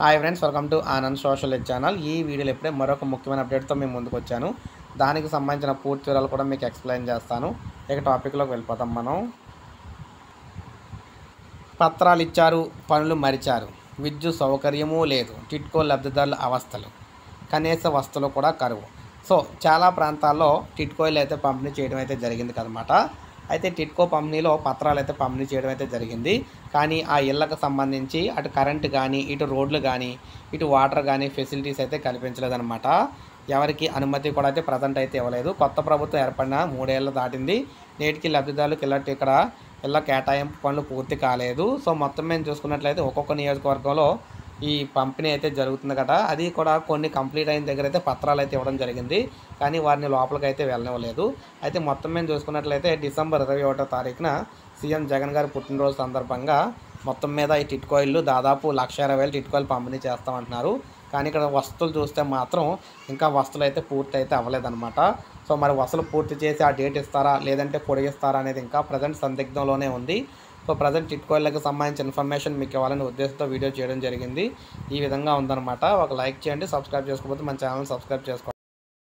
Hi friends welcome to Anand social ed channel ఈ వీడియోలో ఇప్పుడే మరొక ముఖ్యమైన అప్డేట్తో మేము ముందుకు వచ్చాను దానికి సంబంధించిన పూర్తి వివరాలు కూడా మీకు ఎక్స్ప్లెయిన్ చేస్తాను. ఇక టాపిక్లోకి వెళ్ళిపోతాం మనం. పత్రాలు ఇచ్చారు పనులు మరిచారు. విద్యుత్ సౌకర్యము లేదు. టిట్కో లబ్ధిదారుల అవస్థలు. కనీస వస్తువులు కూడా కరువు. సో చాలా ప్రాంతాల్లో టిట్కోయిలు అయితే పంపిణీ చేయడం అయితే జరిగింది కదమాట అయితే టిట్కో పంపిణీలో పత్రాలు అయితే పంపిణీ చేయడం అయితే జరిగింది. కానీ ఆ ఇళ్ళకు సంబంధించి అటు కరెంటు కానీ ఇటు రోడ్లు కానీ ఇటు వాటర్ కానీ ఫెసిలిటీస్ అయితే కల్పించలేదన్నమాట. ఎవరికి అనుమతి కూడా అయితే ప్రజెంట్ అయితే ఇవ్వలేదు. కొత్త ప్రభుత్వం ఏర్పడిన మూడేళ్ళు దాటింది. నేటికి లబ్ధిదారులకు ఇలాంటి ఇక్కడ ఇళ్ళ కేటాయింపు పనులు పూర్తి కాలేదు. సో మొత్తం మేము చూసుకున్నట్లయితే ఒక్కొక్క నియోజకవర్గంలో ఈ పంపిణీ అయితే జరుగుతుంది కదా. అది కూడా కొన్ని కంప్లీట్ అయిన దగ్గర అయితే పత్రాలు అయితే ఇవ్వడం జరిగింది. కానీ వారిని లోపలికి అయితే వెళ్ళనివ్వలేదు. అయితే మొత్తం మేము చూసుకున్నట్లయితే డిసెంబర్ ఇరవై ఒకటో తారీఖున సీఎం జగన్ గారి పుట్టినరోజు సందర్భంగా మొత్తం మీద ఈ టిట్కోయిలు దాదాపు లక్ష ఇరవై వేలు టిట్కోయిలు పంపిణీ చేస్తామంటున్నారు. కానీ ఇక్కడ వస్తువులు చూస్తే మాత్రం ఇంకా వస్తువులు అయితే పూర్తి అయితే అవ్వలేదన్నమాట. సో మరి వసతులు పూర్తి చేసి ఆ డేట్ ఇస్తారా? లేదంటే పొడిగిస్తారా అనేది ఇంకా ప్రజెంట్ సందిగ్ధంలోనే ఉంది. సో ప్రజెంట్ టిట్కోయిల్కి సంబంధించిన ఇన్ఫర్మేషన్ మీకు ఇవ్వాలనే ఉద్దేశంతో వీడియో చేయడం జరిగింది. ఈ విధంగా ఉందన్నమాట. ఒక లైక్ చేయండి సబ్స్క్రైబ్ చేసుకోకపోతే మన ఛానల్ సబ్స్క్రైబ్ చేసుకోండి.